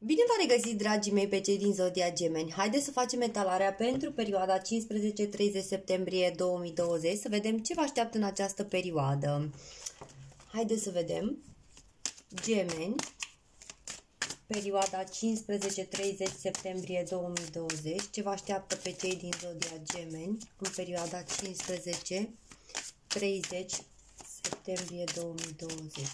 Bine v-am regăsit, dragii mei, pe cei din Zodia Gemeni. Haideți să facem etalarea pentru perioada 15-30 septembrie 2020, să vedem ce vă așteaptă în această perioadă. Haideți să vedem. Gemeni, perioada 15-30 septembrie 2020, ce vă așteaptă pe cei din Zodia Gemeni în perioada 15-30 septembrie 2020.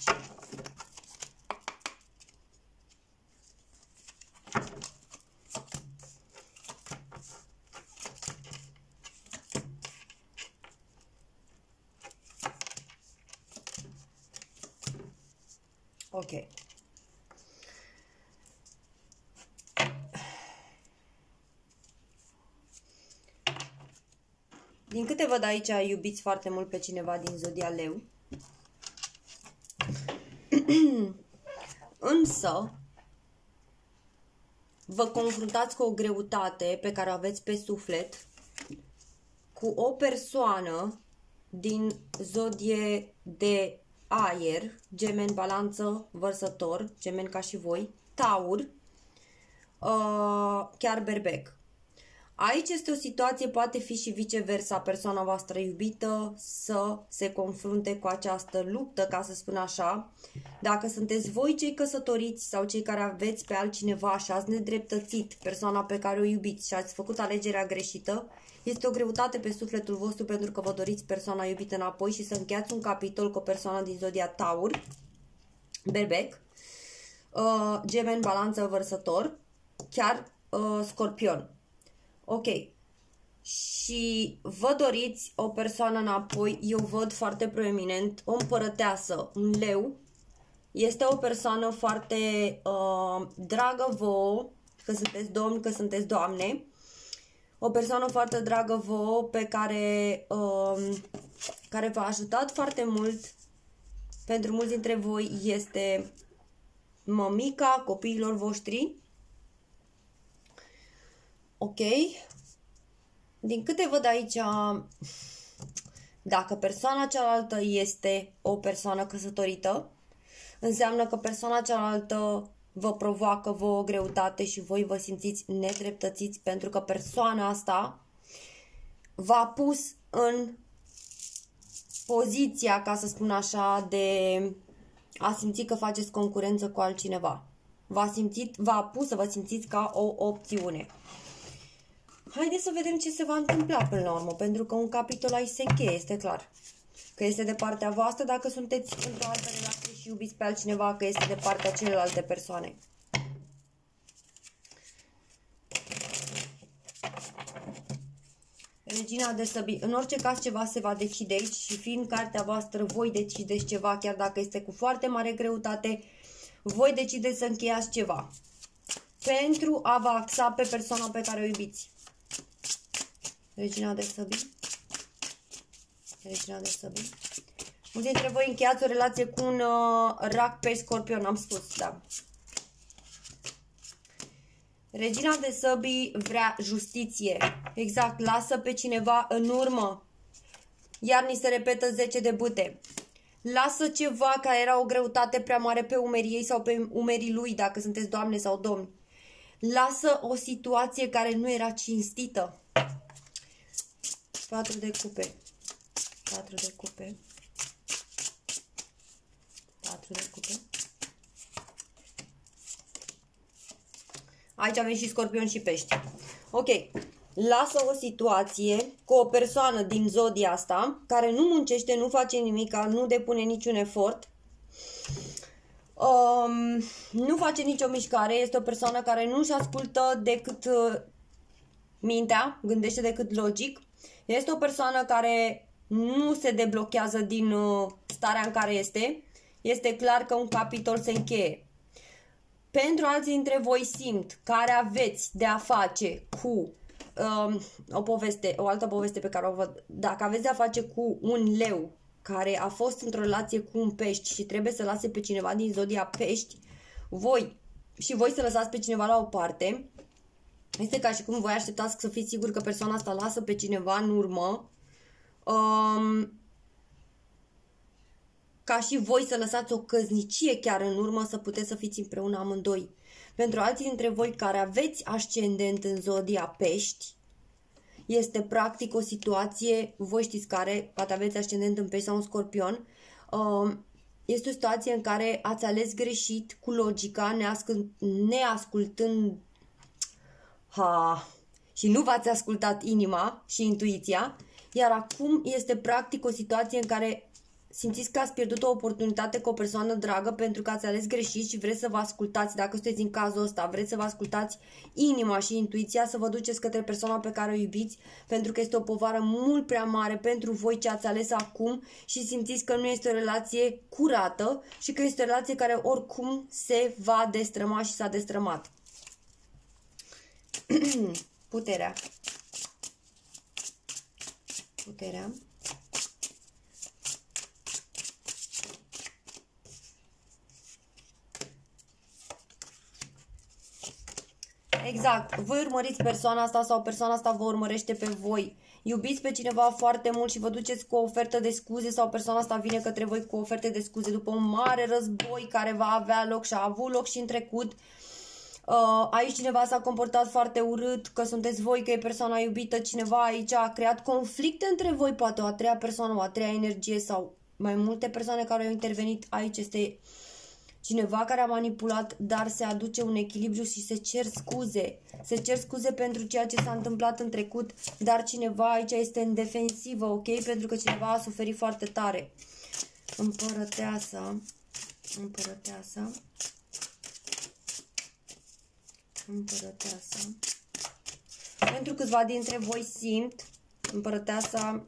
Ok. Din câte văd aici, iubiți foarte mult pe cineva din Zodia Leu. Însă, vă confruntați cu o greutate pe care o aveți pe suflet cu o persoană din zodie de aer, gemen, balanță, vărsător, gemen ca și voi, taur, uh, chiar berbec. Aici este o situație, poate fi și viceversa, persoana voastră iubită să se confrunte cu această luptă, ca să spun așa. Dacă sunteți voi cei căsătoriți sau cei care aveți pe altcineva și ați nedreptățit persoana pe care o iubiți și ați făcut alegerea greșită, este o greutate pe sufletul vostru pentru că vă doriți persoana iubită înapoi și să încheiați un capitol cu o persoană din zodia Taur, Berbec, uh, Gemen, Balanță, Vărsător, chiar uh, Scorpion. Ok. Și vă doriți o persoană înapoi, eu văd foarte proeminent, o împărăteasă, un leu, este o persoană foarte uh, dragă vouă, că sunteți domni, că sunteți doamne, o persoană foarte dragă vouă pe care, uh, care v-a ajutat foarte mult pentru mulți dintre voi este mămica copiilor voștri. Ok. Din câte văd aici, dacă persoana cealaltă este o persoană căsătorită, înseamnă că persoana cealaltă vă provoacă vă o greutate și voi vă simțiți nedreptățiți pentru că persoana asta v-a pus în poziția, ca să spun așa, de a simți că faceți concurență cu altcineva. V-a, simțit, v-a pus să vă simțiți ca o opțiune. Haideți să vedem ce se va întâmpla până la urmă, pentru că un capitol aici se încheie, este clar. Că este de partea voastră dacă sunteți într-o altă relație și iubiți pe altcineva, că este de partea celelalte persoane. Regina de Săbi. În orice caz ceva se va decide aici și fiind cartea voastră, voi decideți ceva, chiar dacă este cu foarte mare greutate, voi decideți să încheiați ceva. Pentru a vă axa pe persoana pe care o iubiți. Regina de Săbi. Regina de Săbi. Mulți dintre voi încheiați o relație cu un uh, rac pe scorpion, am spus, da. Regina de săbii vrea justiție. Exact, lasă pe cineva în urmă. Iar ni se repetă 10 de bute. Lasă ceva care era o greutate prea mare pe umerii ei sau pe umerii lui, dacă sunteți doamne sau domni. Lasă o situație care nu era cinstită. 4 de cupe. 4 de cupe. 4 de cupe. Aici avem și scorpion și pești. Ok. Lasă o situație cu o persoană din zodia asta care nu muncește, nu face nimic, nu depune niciun efort, um, nu face nicio mișcare, este o persoană care nu-și ascultă decât uh, mintea, gândește decât logic. Este o persoană care nu se deblochează din uh, starea în care este. Este clar că un capitol se încheie. Pentru alții dintre voi simt care aveți de a face cu um, o poveste, o altă poveste pe care o văd, dacă aveți de a face cu un leu care a fost într-o relație cu un pești și trebuie să lase pe cineva din zodia pești, voi și voi să lăsați pe cineva la o parte, este ca și cum voi așteptați să fiți siguri că persoana asta lasă pe cineva în urmă. Um, ca și voi să lăsați o căznicie chiar în urmă să puteți să fiți împreună amândoi. Pentru alții dintre voi care aveți ascendent în zodia pești, este practic o situație, voi știți care, poate aveți ascendent în pești sau un scorpion, um, este o situație în care ați ales greșit cu logica, neascultând ha, și nu v-ați ascultat inima și intuiția, iar acum este practic o situație în care simțiți că ați pierdut o oportunitate cu o persoană dragă pentru că ați ales greșit și vreți să vă ascultați, dacă sunteți în cazul ăsta, vreți să vă ascultați inima și intuiția, să vă duceți către persoana pe care o iubiți, pentru că este o povară mult prea mare pentru voi ce ați ales acum și simțiți că nu este o relație curată și că este o relație care oricum se va destrăma și s-a destrămat. Puterea. Puterea. Exact. Voi urmăriți persoana asta sau persoana asta vă urmărește pe voi. Iubiți pe cineva foarte mult și vă duceți cu o ofertă de scuze sau persoana asta vine către voi cu o ofertă de scuze după un mare război care va avea loc și a avut loc și în trecut. Uh, aici cineva s-a comportat foarte urât, că sunteți voi, că e persoana iubită, cineva aici a creat conflicte între voi, poate o a treia persoană, o a treia energie sau mai multe persoane care au intervenit aici. Este cineva care a manipulat, dar se aduce un echilibru și se cer scuze. Se cer scuze pentru ceea ce s-a întâmplat în trecut, dar cineva aici este în defensivă, ok? Pentru că cineva a suferit foarte tare. Împărăteasa, împărăteasa, împărăteasa. Pentru câțiva dintre voi simt împărăteasa,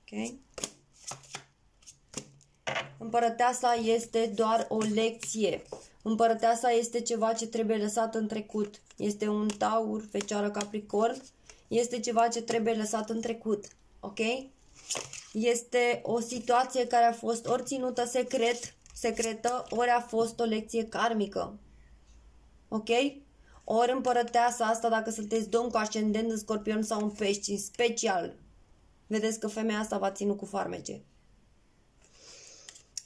ok? Împărăteasa este doar o lecție. Împărăteasa este ceva ce trebuie lăsat în trecut. Este un taur, fecioară capricorn. Este ceva ce trebuie lăsat în trecut. Ok? Este o situație care a fost ori ținută secret, secretă, ori a fost o lecție karmică. Ok? Ori împărăteasa asta, dacă sunteți domn cu ascendent în scorpion sau în pești, în special, vedeți că femeia asta va ținut cu farmece.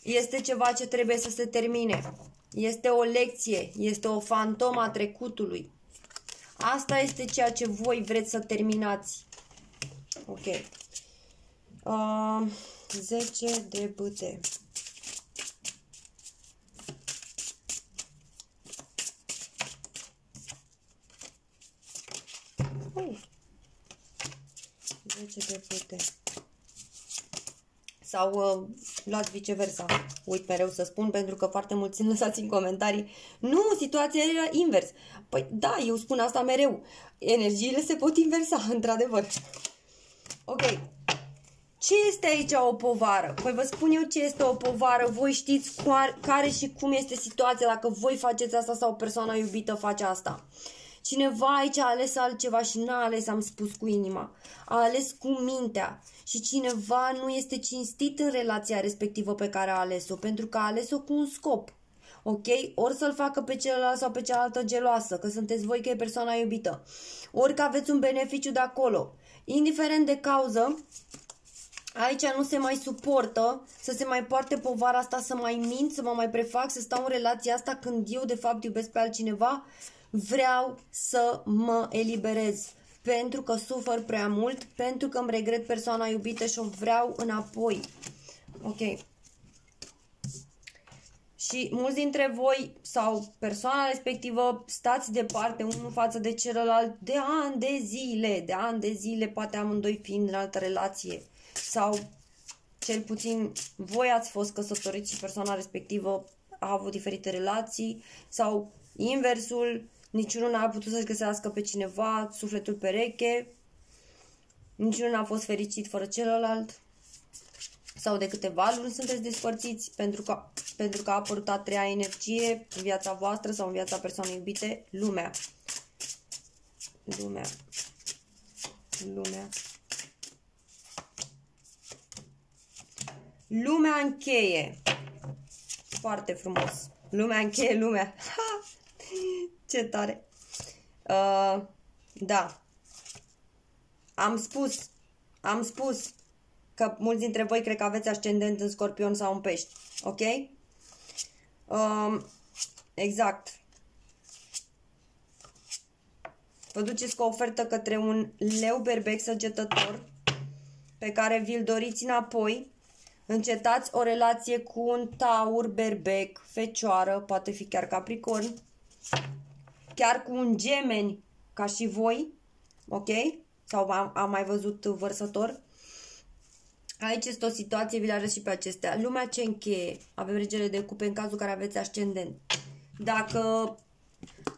Este ceva ce trebuie să se termine. Este o lecție, este o fantomă a trecutului. Asta este ceea ce voi vreți să terminați. Ok. Uh, 10 de bâte. Uh. 10 de bâte sau uh, luați viceversa. Uit mereu să spun pentru că foarte mulți îmi lăsați în comentarii. Nu, situația era invers. Păi da, eu spun asta mereu. Energiile se pot inversa, într-adevăr. Ok. Ce este aici o povară? Păi vă spun eu ce este o povară. Voi știți care și cum este situația dacă voi faceți asta sau persoana iubită face asta. Cineva aici a ales altceva și n-a ales, am spus, cu inima. A ales cu mintea. Și cineva nu este cinstit în relația respectivă pe care a ales-o, pentru că a ales-o cu un scop. Ok? Ori să-l facă pe celălalt sau pe cealaltă geloasă, că sunteți voi că e persoana iubită. Ori că aveți un beneficiu de acolo. Indiferent de cauză, aici nu se mai suportă să se mai poarte povara asta, să mai mint, să mă mai prefac, să stau în relația asta când eu de fapt iubesc pe altcineva vreau să mă eliberez pentru că sufăr prea mult, pentru că îmi regret persoana iubită și o vreau înapoi. Ok. Și mulți dintre voi sau persoana respectivă stați departe unul față de celălalt de ani de zile, de ani de zile, poate amândoi fiind în altă relație. Sau cel puțin voi ați fost căsătoriți și persoana respectivă a avut diferite relații sau inversul, niciunul n-a putut să-și găsească pe cineva sufletul pereche, niciunul n-a fost fericit fără celălalt, sau de câteva luni sunteți despărțiți pentru că, pentru că a apărut a treia energie în viața voastră sau în viața persoanei iubite, lumea. Lumea. Lumea. Lumea încheie. Foarte frumos. Lumea încheie lumea. Ha! Ce tare! Uh, da. Am spus, am spus, că mulți dintre voi cred că aveți ascendent în scorpion sau în pești. Ok? Um, exact. Vă duceți cu o ofertă către un leu berbec săgetător pe care vi-l doriți înapoi. Încetați o relație cu un taur, berbec, fecioară, poate fi chiar capricorn, chiar cu un gemeni ca și voi, ok? Sau am, am mai văzut vărsător. Aici este o situație, vi le arăt și pe acestea. Lumea ce încheie. Avem regele de cupe în cazul care aveți ascendent. Dacă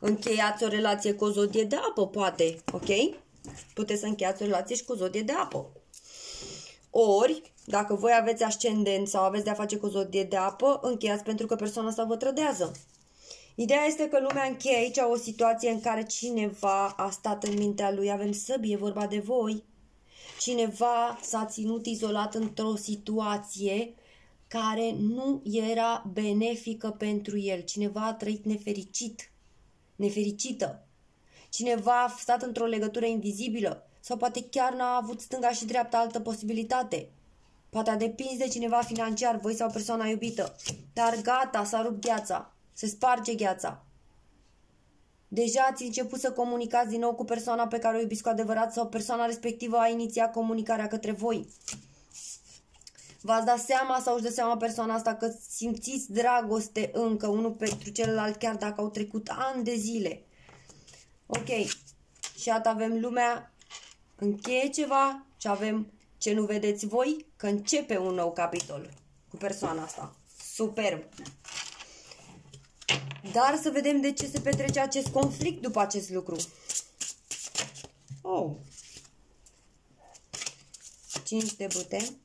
încheiați o relație cu o zodie de apă, poate, ok? Puteți să încheiați o relație și cu o zodie de apă. Ori, dacă voi aveți ascendent sau aveți de-a face cu o zodie de apă, încheiați pentru că persoana asta vă trădează. Ideea este că lumea încheie aici o situație în care cineva a stat în mintea lui, avem săbie, vorba de voi, cineva s-a ținut izolat într-o situație care nu era benefică pentru el. Cineva a trăit nefericit, nefericită. Cineva a stat într-o legătură invizibilă sau poate chiar n-a avut stânga și dreapta altă posibilitate. Poate a depins de cineva financiar, voi sau persoana iubită. Dar gata, s-a rupt gheața. Se sparge gheața. Deja ați început să comunicați din nou cu persoana pe care o iubiți cu adevărat sau persoana respectivă a inițiat comunicarea către voi. V-ați dat seama sau își dă seama persoana asta că simțiți dragoste încă unul pentru celălalt chiar dacă au trecut ani de zile. Ok. Și atât avem lumea încheie ceva și avem ce nu vedeți voi, că începe un nou capitol cu persoana asta. Superb! Dar să vedem de ce se petrece acest conflict după acest lucru. Oh. 5 de bute.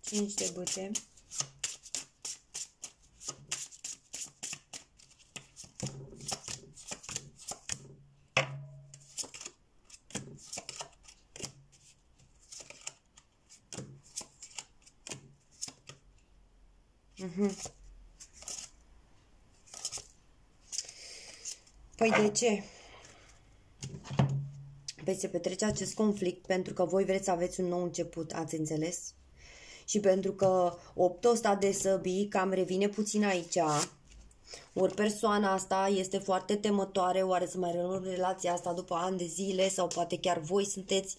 5 de bute. Mm-hmm. Păi de ce? Păi se petrece acest conflict pentru că voi vreți să aveți un nou început, ați înțeles? Și pentru că optul ăsta de săbii cam revine puțin aici, ori persoana asta este foarte temătoare, oare să mai rămân relația asta după ani de zile sau poate chiar voi sunteți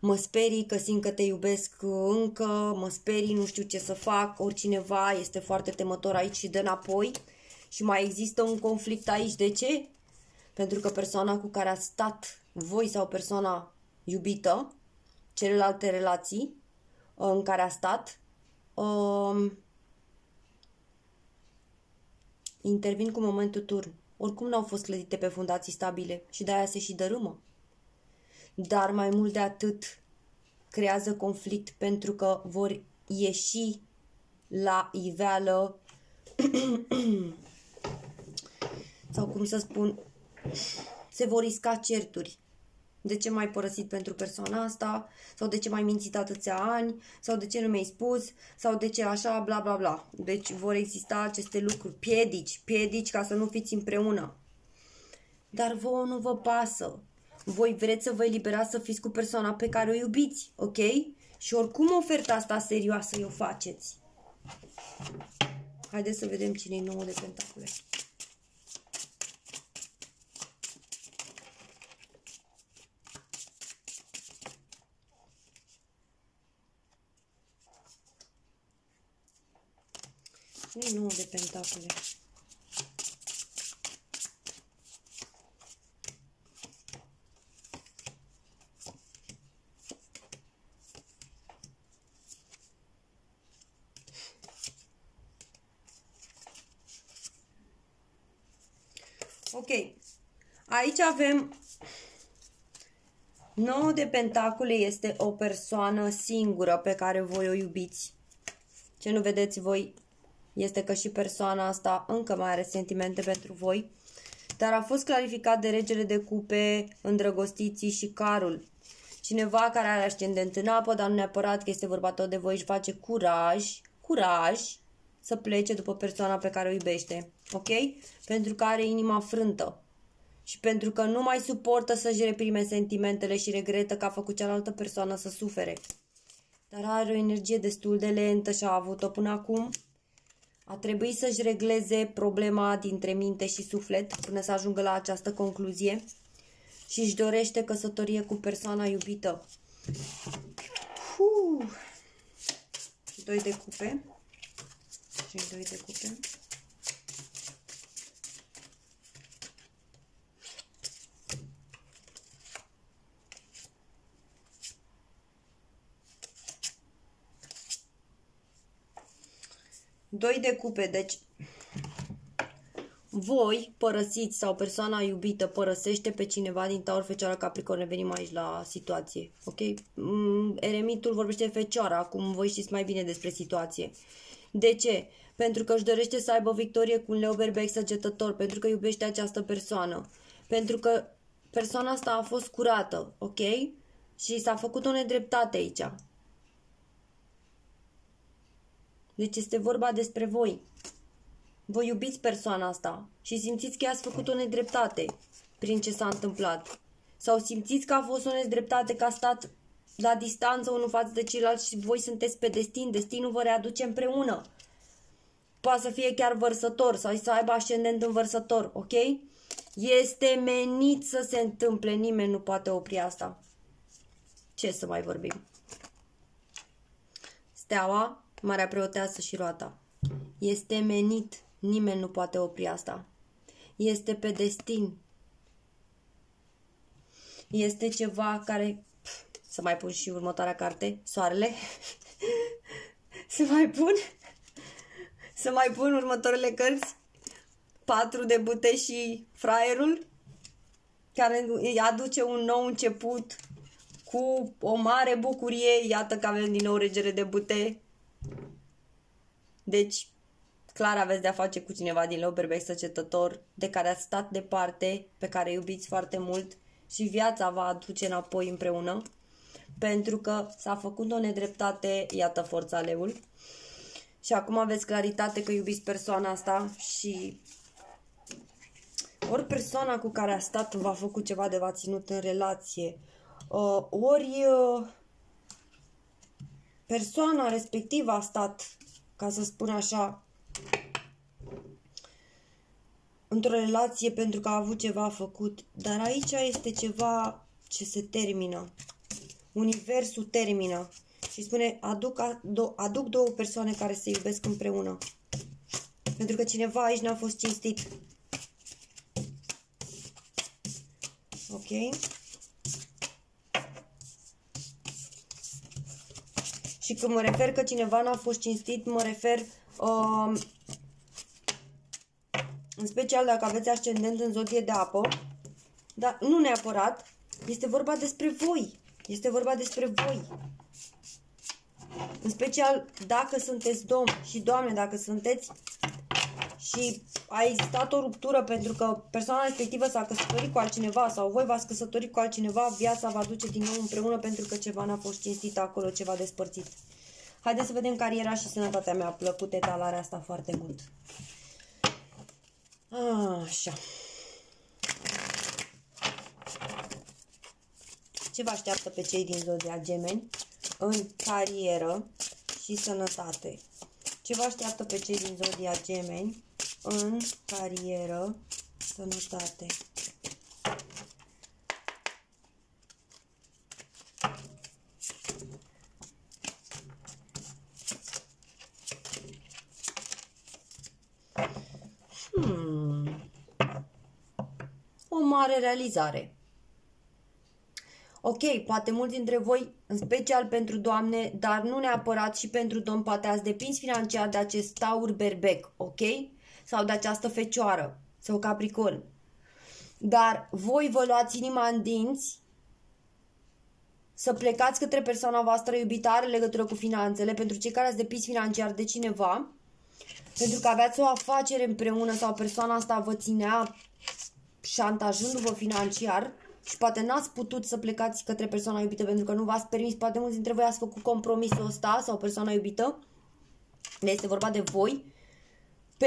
mă sperii că simt că te iubesc încă, mă sperii, nu știu ce să fac, oricineva este foarte temător aici și dă înapoi și mai există un conflict aici. De ce? Pentru că persoana cu care a stat voi sau persoana iubită, celelalte relații în care a stat, um, intervin cu momentul turn. Oricum n-au fost clădite pe fundații stabile și de-aia se și dărâmă. Dar mai mult de atât creează conflict pentru că vor ieși la iveală sau cum să spun, se vor risca certuri. De ce m-ai părăsit pentru persoana asta? Sau de ce m-ai mințit atâția ani? Sau de ce nu mi-ai spus? Sau de ce așa, bla bla bla. Deci vor exista aceste lucruri, piedici, piedici ca să nu fiți împreună. Dar vouă nu vă pasă. Voi vreți să vă eliberați să fiți cu persoana pe care o iubiți, ok? Și oricum oferta asta serioasă o faceți. Haideți să vedem cine e nouă de pentacule. Și nu de pentacule. Ok. Aici avem 9 de pentacule este o persoană singură pe care voi o iubiți. Ce nu vedeți voi este că și persoana asta încă mai are sentimente pentru voi, dar a fost clarificat de regele de cupe, îndrăgostiții și carul. Cineva care are ascendent în apă, dar nu neapărat că este vorba tot de voi, își face curaj, curaj să plece după persoana pe care o iubește, ok? Pentru că are inima frântă și pentru că nu mai suportă să-și reprime sentimentele și regretă că a făcut cealaltă persoană să sufere. dar are o energie destul de lentă și a avut-o până acum. A trebuit să-și regleze problema dintre minte și suflet până să ajungă la această concluzie și își dorește căsătorie cu persoana iubită. Puh. Doi de cupe. Și doi de cupe. Doi de cupe, deci voi părăsiți sau persoana iubită părăsește pe cineva din Taur, Fecioara, Capricorn, revenim aici la situație, ok? Mm, eremitul vorbește Fecioara, acum voi știți mai bine despre situație. De ce? Pentru că își dorește să aibă victorie cu un leu berbec săgetător, pentru că iubește această persoană, pentru că persoana asta a fost curată, ok? Și s-a făcut o nedreptate aici. Deci este vorba despre voi. Vă iubiți persoana asta și simțiți că i-ați făcut o nedreptate prin ce s-a întâmplat. Sau simțiți că a fost o nedreptate, că a stat la distanță unul față de ceilalți și voi sunteți pe destin, destinul vă readuce împreună. Poate să fie chiar vărsător sau să aibă ascendent în vărsător, ok? Este menit să se întâmple, nimeni nu poate opri asta. Ce să mai vorbim? Steaua, Marea Preoteasă și Roata. Este menit Nimeni nu poate opri asta. Este pe destin. Este ceva care... Pf, să mai pun și următoarea carte, Soarele. să mai pun... Să mai pun următoarele cărți. Patru de bute și fraierul, care îi aduce un nou început cu o mare bucurie. Iată că avem din nou regere de bute. Deci, clar aveți de-a face cu cineva din Lauberbeck săcetător, de care ați stat departe, pe care iubiți foarte mult și viața va aduce înapoi împreună, pentru că s-a făcut o nedreptate, iată forța leul, și acum aveți claritate că iubiți persoana asta și ori persoana cu care a stat v-a făcut ceva de v-a ținut în relație, uh, ori uh, persoana respectivă a stat, ca să spun așa, într-o relație pentru că a avut ceva făcut, dar aici este ceva ce se termină. Universul termină și spune aduc, aduc două persoane care se iubesc împreună. Pentru că cineva aici n-a fost cinstit. Ok? Și când mă refer că cineva n-a fost cinstit, mă refer uh, în special dacă aveți ascendent în zodie de apă, dar nu neapărat, este vorba despre voi. Este vorba despre voi. În special dacă sunteți domn și doamne, dacă sunteți și a existat o ruptură pentru că persoana respectivă s-a căsătorit cu altcineva sau voi v-ați căsătorit cu altcineva, viața va duce din nou împreună pentru că ceva n-a fost cinstit acolo, ceva despărțit. Haideți să vedem cariera și sănătatea mea. A plăcut etalarea asta foarte mult. Așa. Ce vă așteaptă pe cei din zodia gemeni în carieră și sănătate? Ce vă așteaptă pe cei din zodia gemeni în carieră, sănătate? mare realizare. Ok, poate mulți dintre voi, în special pentru doamne, dar nu neapărat și pentru domn, poate ați depins financiar de acest taur berbec, ok? Sau de această fecioară sau capricorn. Dar voi vă luați inima în dinți să plecați către persoana voastră iubită are legătură cu finanțele, pentru cei care ați depins financiar de cineva, pentru că aveați o afacere împreună sau persoana asta vă ținea șantajându-vă financiar și poate n-ați putut să plecați către persoana iubită pentru că nu v-ați permis, poate mulți dintre voi ați făcut compromisul ăsta sau persoana iubită, este vorba de voi,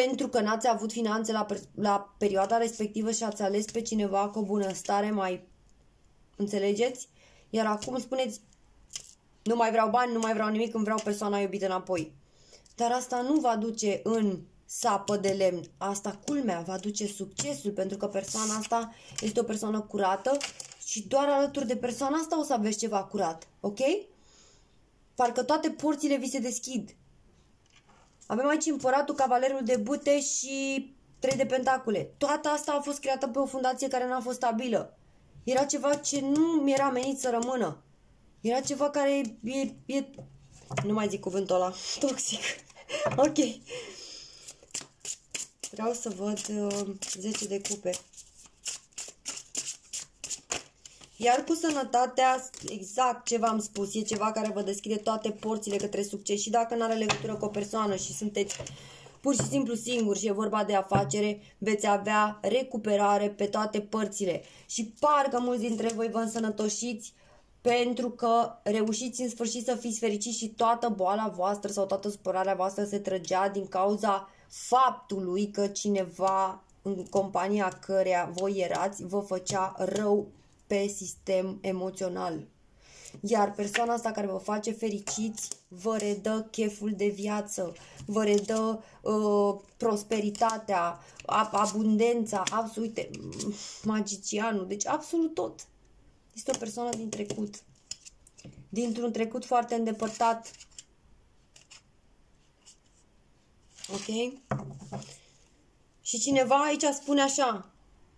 pentru că n-ați avut finanțe la, la perioada respectivă și ați ales pe cineva cu o bunăstare mai... Înțelegeți? Iar acum spuneți, Nu mai vreau bani, nu mai vreau nimic, îmi vreau persoana iubită înapoi. Dar asta nu va duce în sapă de lemn. Asta, culmea, va duce succesul, pentru că persoana asta este o persoană curată și doar alături de persoana asta o să aveți ceva curat, ok? Parcă toate porțile vi se deschid. Avem aici împăratul, cavalerul de bute și trei de pentacule. Toată asta a fost creată pe o fundație care nu a fost stabilă. Era ceva ce nu mi era menit să rămână. Era ceva care e, e nu mai zic cuvântul ăla, toxic. ok. Vreau să văd uh, 10 de cupe. Iar cu sănătatea, exact ce v-am spus, e ceva care vă deschide toate porțile către succes și dacă nu are legătură cu o persoană și sunteți pur și simplu singuri și e vorba de afacere, veți avea recuperare pe toate părțile. Și parcă mulți dintre voi vă însănătoșiți pentru că reușiți în sfârșit să fiți fericiți și toată boala voastră sau toată supărarea voastră se trăgea din cauza faptului că cineva în compania căreia voi erați vă făcea rău pe sistem emoțional. Iar persoana asta care vă face fericiți vă redă cheful de viață, vă redă uh, prosperitatea, abundența, absolut, uite, magicianul, deci absolut tot. Este o persoană din trecut. Dintr-un trecut foarte îndepărtat. Ok? Și cineva aici spune așa.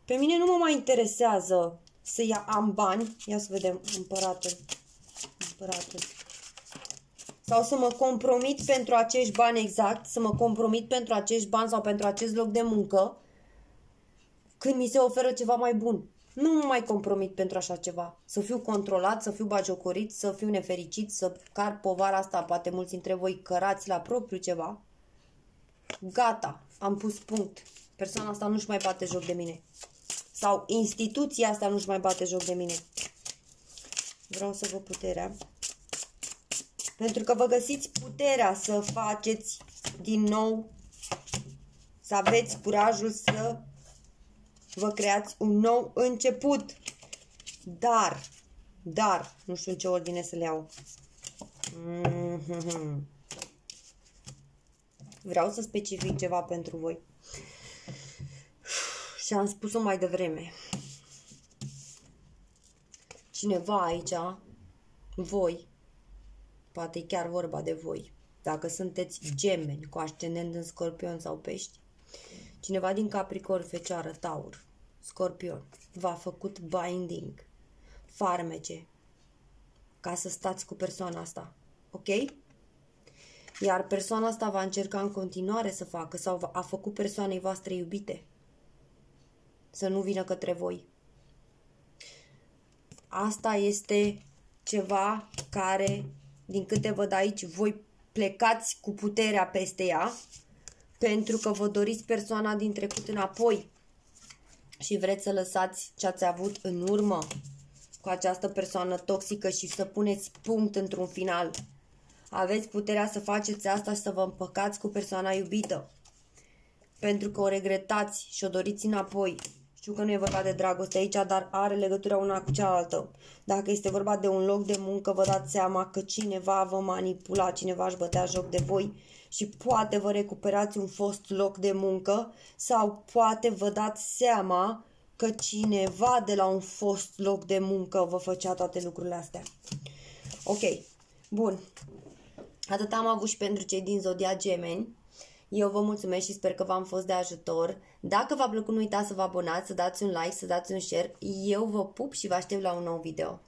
Pe mine nu mă mai interesează să ia am bani. Ia să vedem, împăratul. Împăratul. Sau să mă compromit pentru acești bani exact, să mă compromit pentru acești bani sau pentru acest loc de muncă, când mi se oferă ceva mai bun. Nu mă mai compromit pentru așa ceva. Să fiu controlat, să fiu bagiocorit, să fiu nefericit, să car povara asta, poate mulți dintre voi cărați la propriu ceva. Gata, am pus punct. Persoana asta nu-și mai bate joc de mine. Sau instituția asta nu-și mai bate joc de mine. Vreau să vă puterea. Pentru că vă găsiți puterea să faceți din nou, să aveți curajul să vă creați un nou început. Dar, dar, nu știu în ce ordine să le iau. Mm-hmm. Vreau să specific ceva pentru voi. Și am spus-o mai devreme. Cineva aici, voi, poate chiar vorba de voi, dacă sunteți gemeni cu ascendent în scorpion sau pești, cineva din Capricorn, Fecioară, Taur, Scorpion, v-a făcut binding, farmece, ca să stați cu persoana asta. Ok? Iar persoana asta va încerca în continuare să facă sau a făcut persoanei voastre iubite să nu vină către voi. Asta este ceva care, din câte văd aici, voi plecați cu puterea peste ea pentru că vă doriți persoana din trecut înapoi și vreți să lăsați ce ați avut în urmă cu această persoană toxică și să puneți punct într-un final. Aveți puterea să faceți asta și să vă împăcați cu persoana iubită. Pentru că o regretați și o doriți înapoi. Știu că nu e vorba de dragoste aici, dar are legătură una cu cealaltă. Dacă este vorba de un loc de muncă, vă dați seama că cineva vă manipula, cineva își bătea joc de voi și poate vă recuperați un fost loc de muncă sau poate vă dați seama că cineva de la un fost loc de muncă vă făcea toate lucrurile astea. Ok, bun. Atât am avut și pentru cei din Zodia Gemeni. Eu vă mulțumesc și sper că v-am fost de ajutor. Dacă v-a plăcut, nu uitați să vă abonați, să dați un like, să dați un share. Eu vă pup și vă aștept la un nou video.